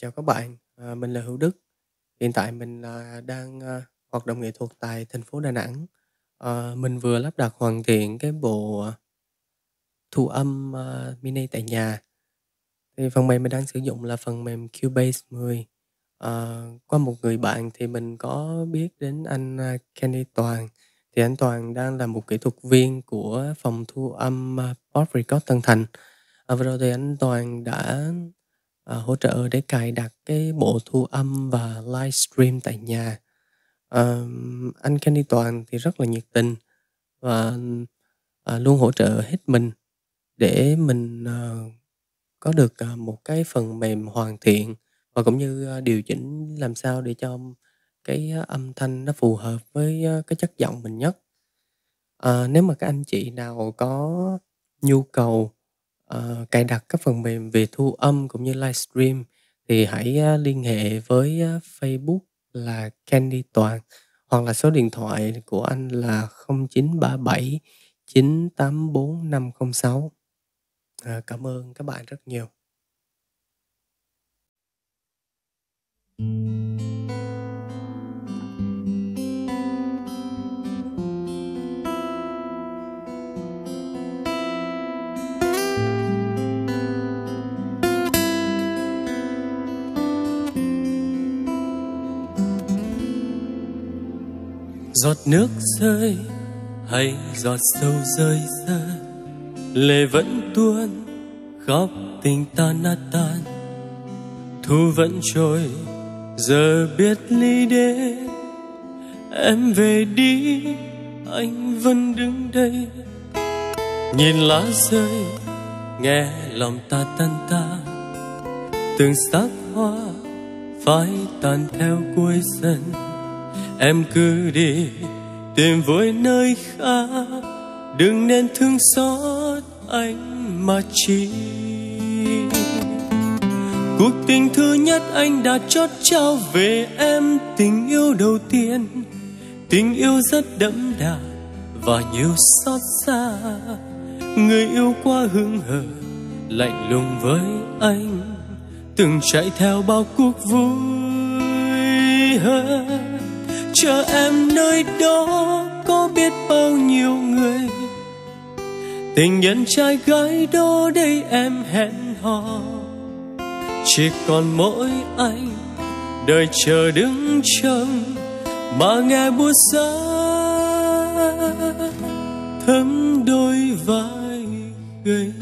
chào các bạn, à, mình là Hữu Đức. Hiện tại mình là đang à, hoạt động nghệ thuật tại thành phố Đà Nẵng. À, mình vừa lắp đặt hoàn thiện cái bộ à, thu âm à, mini tại nhà. Thì phần mềm mình đang sử dụng là phần mềm Cubase 10. À, qua một người bạn thì mình có biết đến anh à, Kenny Toàn. Thì anh Toàn đang là một kỹ thuật viên của phòng thu âm à, Pop Record Tân Thành. À, vừa rồi thì anh Toàn đã à, hỗ trợ để cài đặt cái bộ thu âm và livestream tại nhà. À, anh Kenny Toàn thì rất là nhiệt tình và à, luôn hỗ trợ hết mình để mình à, có được à, một cái phần mềm hoàn thiện và cũng như à, điều chỉnh làm sao để cho cái à, âm thanh nó phù hợp với à, cái chất giọng mình nhất. À, nếu mà các anh chị nào có nhu cầu Ờ, cài đặt các phần mềm về thu âm cũng như livestream thì hãy ờ, liên hệ với ờ, Facebook là Candy Toàn hoặc là số điện thoại của anh là 0937 984 506. À, cảm ơn các bạn rất nhiều. Giọt nước rơi hay giọt sâu rơi rơi lệ vẫn tuôn khóc tình ta nát tan. Thu vẫn trôi, giờ biết ly đến em về đi, anh vẫn đứng đây. Nhìn lá rơi, nghe lòng ta tan ta, từng sắc hoa phải tàn theo cuối dần em cứ đi, tìm vui nơi khác. Đừng nên thương xót anh mà chi. cuộc tình thứ nhất anh đã chót trao về em. Tình yêu đầu tiên, tình yêu rất đậm đà và nhiều xót xa. Người yêu quá hững hờ, lạnh lùng với anh. Từng chạy theo bao cuộc vui hơn chờ em nơi đó có biết bao nhiêu người. Tình nhân trai gái đó đây em hẹn hò. Chỉ còn mỗi anh đời chờ đứng trông mà nghe buốt giá thấm đôi vai gầy.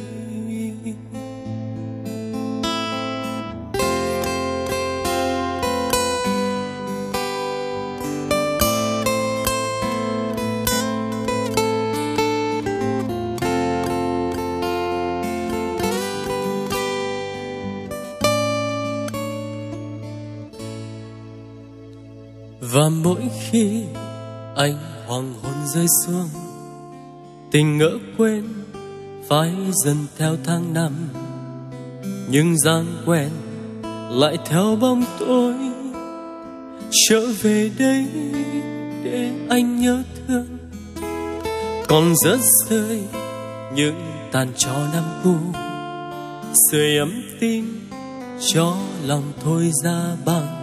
Và mỗi khi anh hoàng hôn rơi xuống, tình ngỡ quên phải dần theo tháng năm. Nhưng giang quen lại theo bóng tối, trở về đây để anh nhớ thương. Còn rớt rơi những tàn cho năm cũ, sưởi ấm tim cho lòng thôi ra bằng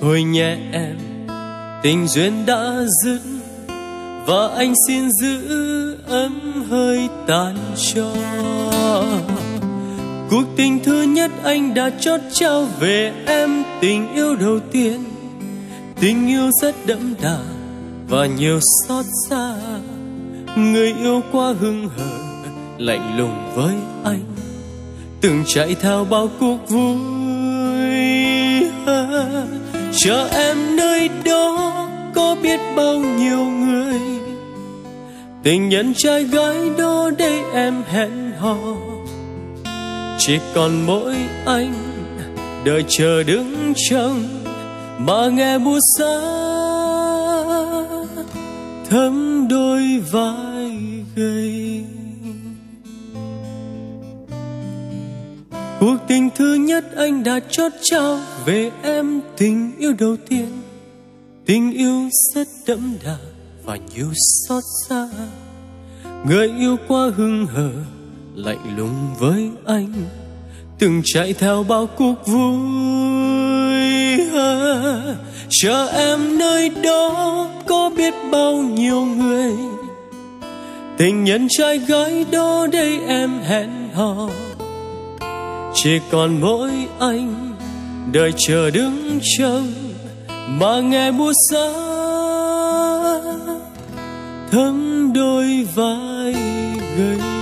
thôi nhé em, tình duyên đã dứt và anh xin giữ ấm hơi tàn cho. Cuộc tình thứ nhất anh đã chót trao về em, tình yêu đầu tiên. Tình yêu rất đậm đà và nhiều xót xa. Người yêu quá hưng hờ, lạnh lùng với anh. Từng chạy theo bao cuộc vui chờ em nơi đó có biết bao nhiêu người. Tình nhân trai gái đó đây em hẹn hò. Chỉ còn mỗi anh, đợi chờ đứng trông mà nghe mùa xa thấm đôi vai gầy. Cuộc tình thứ nhất anh đã chót trao về em tình yêu đầu tiên. Tình yêu rất đậm đà và nhiều xót xa. Người yêu quá hưng hờ, lạnh lùng với anh. Từng chạy theo bao cuộc vui chờ em nơi đó có biết bao nhiêu người. Tình nhân trai gái đó đây em hẹn hò chỉ còn mỗi anh, đợi chờ đứng trông mà nghe mùa xa thấm đôi vai gầy